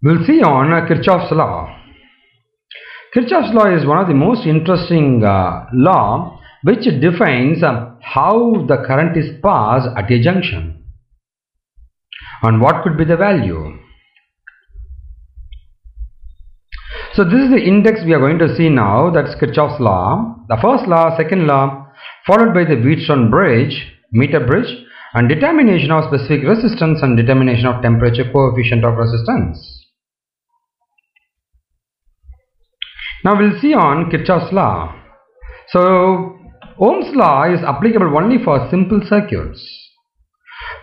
We'll see on Kirchhoff's law. Kirchhoff's law is one of the most interesting uh, law which defines uh, how the current is passed at a junction and what could be the value. So this is the index we are going to see now that's Kirchhoff's law. The first law, second law followed by the Wheatstone bridge, meter bridge and determination of specific resistance and determination of temperature coefficient of resistance. Now we'll see on Kirchhoff's law. So Ohm's law is applicable only for simple circuits.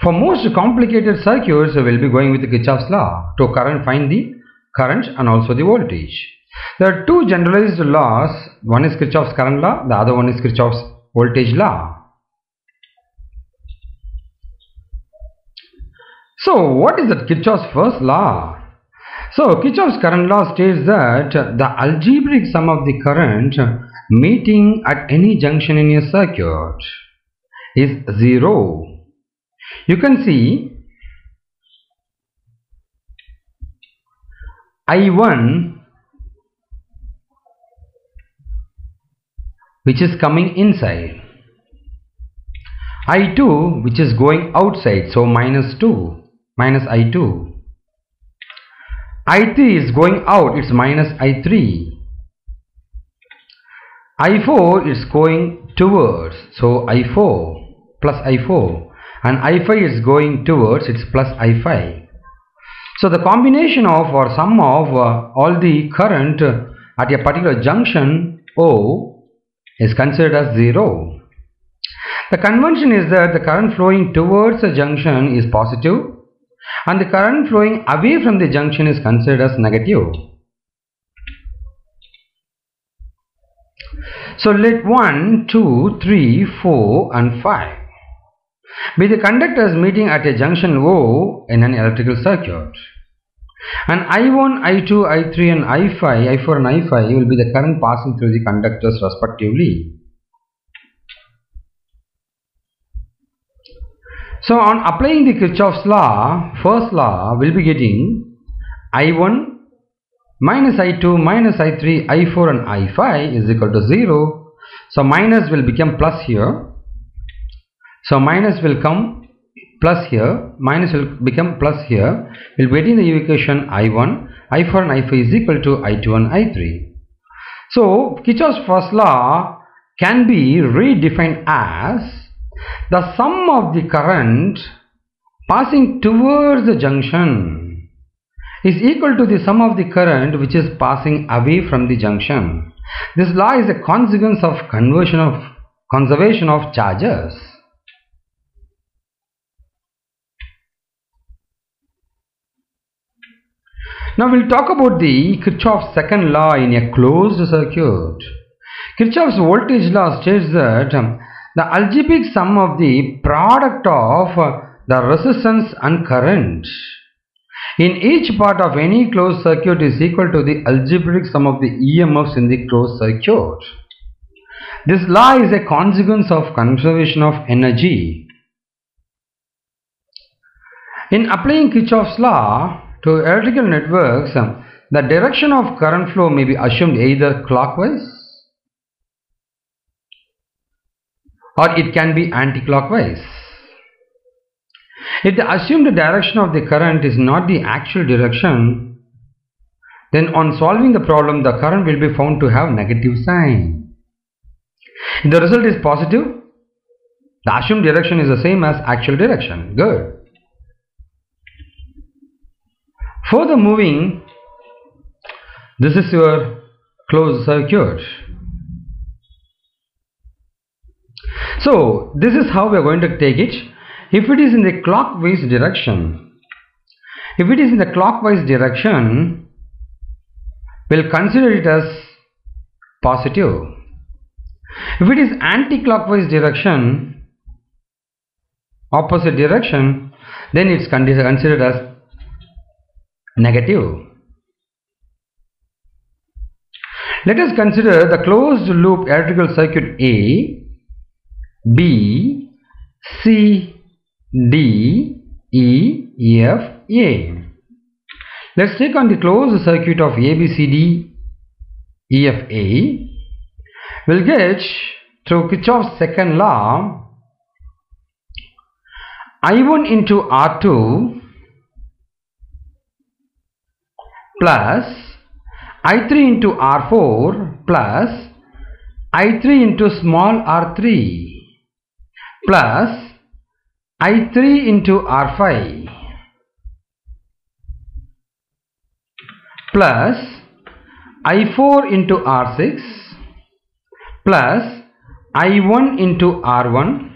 For most complicated circuits, we will be going with Kirchhoff's law to current find the current and also the voltage. There are two generalized laws. One is Kirchhoff's current law, the other one is Kirchhoff's voltage law. So what is that Kirchhoff's first law? So Kirchhoff's current law states that the algebraic sum of the current meeting at any junction in a circuit is 0. You can see I1 which is coming inside I2 which is going outside so minus 2 minus I2 I3 is going out it's minus I3 I4 is going towards so I4 plus I4 and I5 is going towards it's plus I5 so the combination of or sum of uh, all the current at a particular junction O is considered as 0. The convention is that the current flowing towards a junction is positive and the current flowing away from the junction is considered as negative. So let 1, 2, 3, 4 and 5 be the conductors meeting at a junction O in an electrical circuit. And I1, I2, I3 and I5, I4 and I5 will be the current passing through the conductors respectively. So on applying the Kirchhoff's law, first law will be getting I1 minus I2 minus I3, I4 and I5 is equal to 0. So minus will become plus here. So minus will come plus here, minus will become plus here. We'll be getting the equation I1, I4 and I5 is equal to I2 and I3. So Kirchhoff's first law can be redefined as the sum of the current passing towards the junction is equal to the sum of the current which is passing away from the junction. This law is a consequence of conversion of conservation of charges. Now we'll talk about the Kirchhoff's second law in a closed circuit. Kirchhoff's voltage law states that um, the algebraic sum of the product of the resistance and current in each part of any closed circuit is equal to the algebraic sum of the EMFs in the closed circuit. This law is a consequence of conservation of energy. In applying Kirchhoff's law to electrical networks, the direction of current flow may be assumed either clockwise or it can be anti-clockwise. If the assumed direction of the current is not the actual direction, then on solving the problem the current will be found to have negative sign. If the result is positive, the assumed direction is the same as actual direction. Good. Further moving, this is your closed circuit. So this is how we are going to take it. If it is in the clockwise direction, if it is in the clockwise direction, we'll consider it as positive. If it is anti-clockwise direction, opposite direction, then it's considered as negative. Let us consider the closed loop electrical circuit A, B, C, D, E, F, A. Let's take on the closed circuit of ABCD EFA. We'll get through Kirchhoff's second law I1 into R2 plus I3 into R4 plus I3 into small r3 plus I3 into R5 plus I4 into R6 plus I1 into R1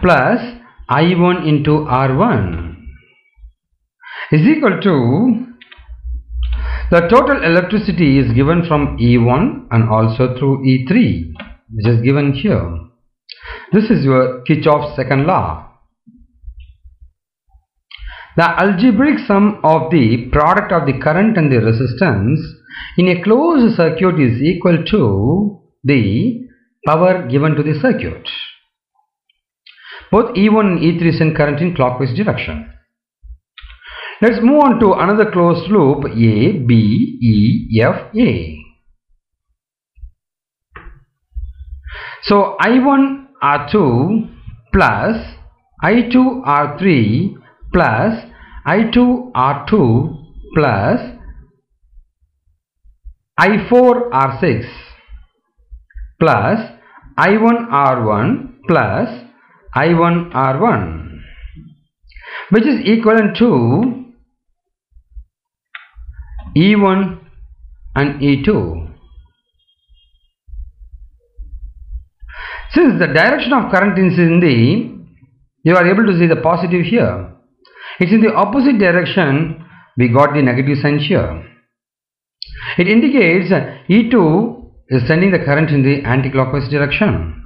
plus I1 into R1 is equal to the total electricity is given from E1 and also through E3 which is given here. This is your Kirchhoff's second law. The algebraic sum of the product of the current and the resistance in a closed circuit is equal to the power given to the circuit. Both E1 and E3 send current in clockwise direction. Let's move on to another closed loop A, B, E, F, A. So I1 R2 plus I2 R3 plus I2 R2 plus I4 R6 plus I1 R1 plus I1 R1 which is equivalent to E1 and E2. Since the direction of current is in the, you are able to see the positive here. It's in the opposite direction, we got the negative sign here. It indicates E2 is sending the current in the anti-clockwise direction.